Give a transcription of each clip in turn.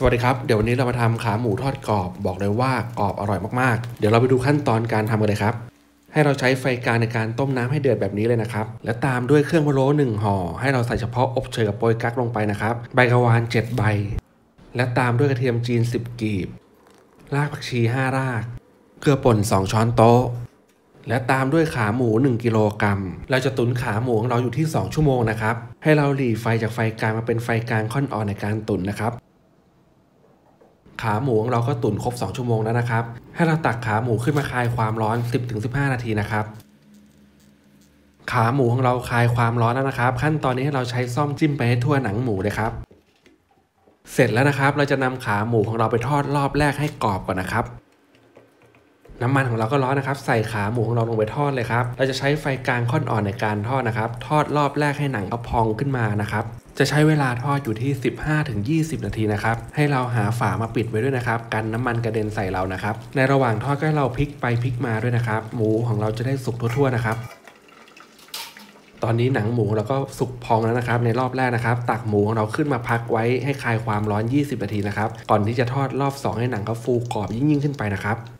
สวัสดีครับ เดี๋ยววันนี้เรามาทำขาหมูทอดกรอบ บอกเลยว่ากรอบอร่อยมากๆ เดี๋ยวเราไปดูขั้นตอนการทำกันเลยครับ ให้เราใช้ไฟกลางในการต้มน้ำให้เดือดแบบนี้เลยนะครับ และตามด้วยเครื่องพะโล้หนึ่งห่อ ให้เราใส่เฉพาะอบเชยกับโปรยกั๊กลงไปนะครับ ใบกะวาน7ใบ และตามด้วยกระเทียมจีน 10 กีบ รากผักชี 5 ราก เกลือป่น 2 ช้อนโต๊ะ และตามด้วยขาหมู 1 กิโลกรัม เราจะตุ๋นขาหมูของเราอยู่ที่ 2 ชั่วโมงนะครับ ให้เราหลีไฟจากไฟกลางมาเป็นไฟกลางค่อนอ่อนในการตุ๋นนะครับ ขาหมูของเราก็ตุ๋นครบ 2 ชั่วโมงแล้วนะครับ ให้เราตักขาหมูขึ้นมาคลายความร้อน 10-15 นาทีนะครับ ขาหมูของเราคลายความร้อนแล้วนะครับ ขั้นตอนนี้ให้เราใช้ซ่อมจิ้มไปให้ทั่วหนังหมูเลยครับ เสร็จแล้วนะครับ เราจะนำขาหมูของเราไปทอดรอบแรกให้กรอบก่อนนะครับ น้ำมันของเราก็ร้อนนะครับ ใส่ขาหมูของเราลงไปทอดเลยครับ เราจะใช้ไฟกลางค่อนอ่อนในการทอดนะครับ ทอดรอบแรกให้หนังเขาพองขึ้นมานะครับ จะใช้เวลาทอดอยู่ที่ 15-20 นาทีนะครับ ให้เราหาฝามาปิดไว้ด้วยนะครับ กันน้ำมันกระเด็นใส่เรานะครับ ในระหว่างทอดก็ให้เราพลิกไปพลิกมาด้วยนะครับ หมูของเราจะได้สุกทั่วๆนะครับตอนนี้หนังหมูเราก็สุกพองแล้วนะครับ ในรอบแรกนะครับ ตักหมูของเราขึ้นมาพักไว้ให้คลายความร้อน 20 นาทีนะครับ ก่อนที่จะทอดรอบ 2 ให้หนังเขาฟูกรอบยิ่งๆขึ้นไปนะครับ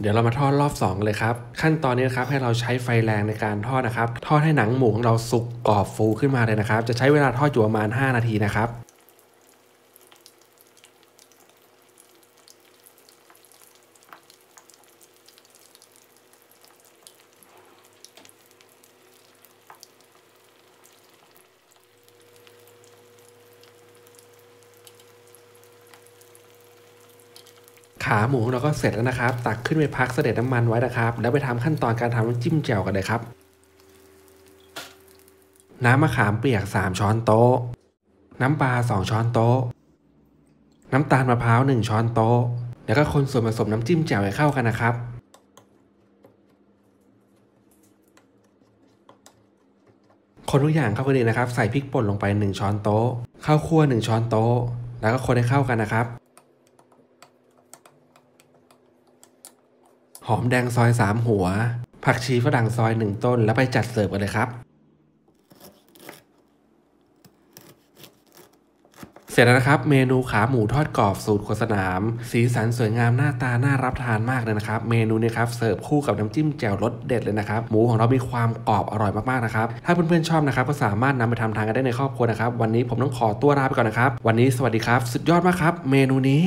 เดี๋ยวเรามาทอดรอบ2เลยครับ ขั้นตอนนี้นะครับให้เราใช้ไฟแรงในการทอดนะครับ ทอดให้หนังหมูของเราสุกกรอบฟูขึ้นมาเลยนะครับ จะใช้เวลาทอดอยู่ประมาณ 5 นาทีนะครับ ขาหมูเราก็เสร็จแล้วนะครับ ตักขึ้นไปพักเสด็จน้ำมันไว้นะครับ แล้วไปทำขั้นตอนการทำน้ำจิ้มแจ่วกันเลยครับ น้ำมะขามเปียก 3 ช้อนโต๊ะ น้ำปลา 2 ช้อนโต๊ะ น้ำตาลมะพร้าว 1 ช้อนโต๊ะ แล้วก็คนส่วนผสมน้ำจิ้มแจ่วให้เข้ากันนะครับคนทุกอย่างเข้ากันดีนะครับ ใส่พริกป่นลงไป 1 ช้อนโต๊ะ ข้าวคั่ว 1 ช้อนโต๊ะ แล้วก็คนให้เข้ากันนะครับ หอมแดงซอย 3 หัว ผักชีฝรั่งซอย 1 ต้น แล้วไปจัดเสิร์ฟกันเลยครับ เสร็จแล้วนะครับ เมนูขาหมูทอดกรอบสูตรโคสนาม สีสันสวยงามหน้าตาน่ารับทานมากเลยนะครับ เมนูนี้ครับเสิร์ฟคู่กับน้ำจิ้มแจ่วรสเด็ดเลยนะครับ หมูของเรามีความกรอบอร่อยมากๆนะครับ ถ้าเพื่อนๆชอบนะครับก็สามารถนำไปทำทานกันได้ในครอบครัวนะครับ วันนี้ผมต้องขอตัวลาไปก่อนนะครับ วันนี้สวัสดีครับ สุดยอดมากครับ เมนูนี้